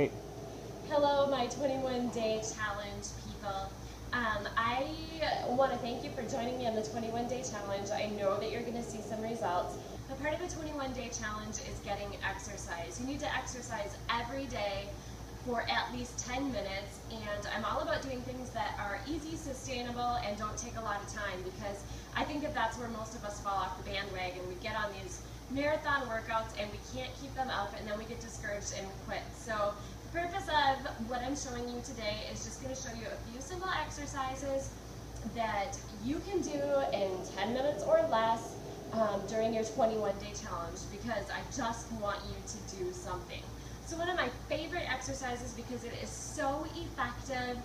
Great. Hello, my 21 day challenge people. Um, I want to thank you for joining me on the 21 day challenge. I know that you're going to see some results. But part of the 21 day challenge is getting exercise. You need to exercise every day for at least 10 minutes and I'm all about doing things that are easy, sustainable, and don't take a lot of time because I think that that's where most of us fall off the bandwagon. We get on these marathon workouts and we can't keep them up and then we get discouraged and quit. So the purpose of what I'm showing you today is just going to show you a few simple exercises that you can do in 10 minutes or less um, during your 21 day challenge because I just want you to do something. So one of my favorite exercises because it is so effective,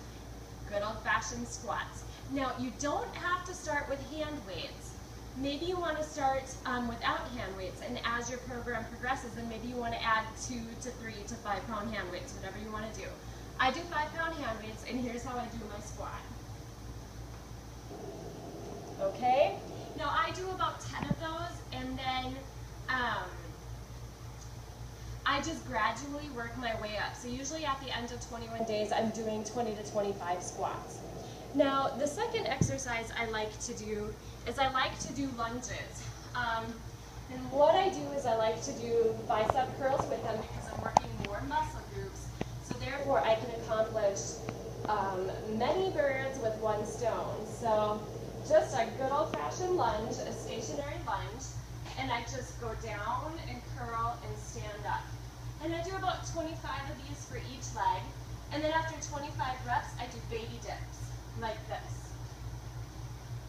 good old fashioned squats. Now you don't have to start with hand weights. Maybe you want to start um, without hand weights, and as your program progresses, then maybe you want to add two to three to five pound hand weights, whatever you want to do. I do five pound hand weights, and here's how I do my squat. Okay? Now I do about 10 of those, and then um, I just gradually work my way up. So usually at the end of 21 days, I'm doing 20 to 25 squats. Now, the second exercise I like to do is I like to do lunges. Um, and what I do is I like to do bicep curls with them because I'm working more muscle groups. So therefore, I can accomplish um, many birds with one stone. So just a good old-fashioned lunge, a stationary lunge, and I just go down and curl and stand up. And I do about 25 of these for each leg. And then after 25 reps, I do baby dips, like this.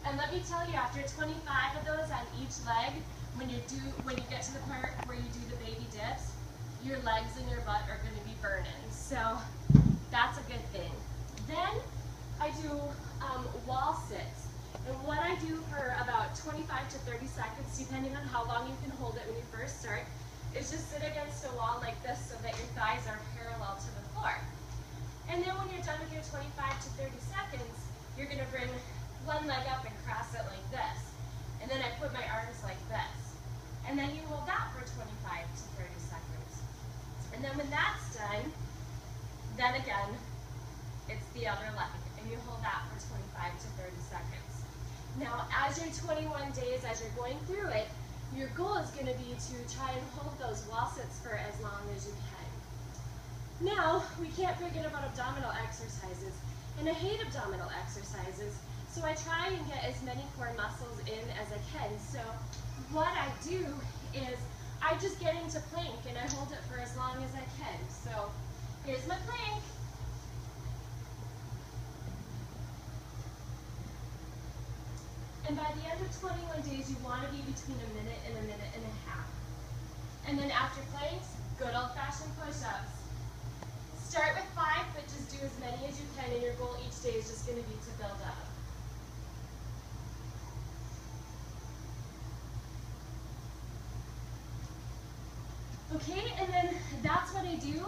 And let me tell you, after 25 of those on each leg, when you do, when you get to the part where you do the baby dips, your legs and your butt are going to be burning. So that's a good thing. Then I do um, wall sits. And what I do for about 25 to 30 seconds, depending on how long you can hold it when you first start, is just sit against a wall like this so that your thighs are parallel to the floor. And then when you're done with your 25 to 30 seconds, you're going to bring one leg up and cross it like this. And then I put my arms like this. And then you hold that for 25 to 30 seconds. And then when that's done, then again, it's the other leg. And you hold that for 25 to 30 seconds. Now, as your 21 days, as you're going through it, your goal is going to be to try and hold those wall sits for as long as you can. Now, we can't forget about abdominal exercises. And I hate abdominal exercises, so I try and get as many core muscles in as I can. So what I do is I just get into plank and I hold it for as long as I can. So here's my plank. And by the end of 21 days, you want to be between a minute and a minute and a half. And then after planks, good old-fashioned push-ups. Start with five, but just do as many as you can, and your goal each day is just going to be to build up. Okay, and then that's what I do.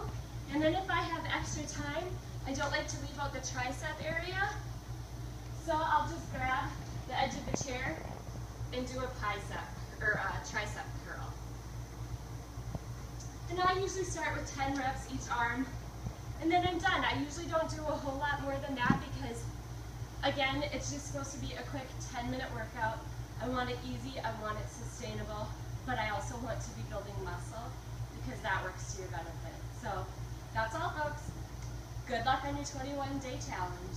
And then if I have extra time, I don't like to leave out the tricep area. So I'll just grab the edge of the chair and do a bicep or a tricep curl. And I usually start with 10 reps each arm and then I'm done. I usually don't do a whole lot more than that because again, it's just supposed to be a quick 10 minute workout. I want it easy, I want it sustainable, but I also want to be building muscle because that works to your benefit. So that's all folks. Good luck on your 21 day challenge.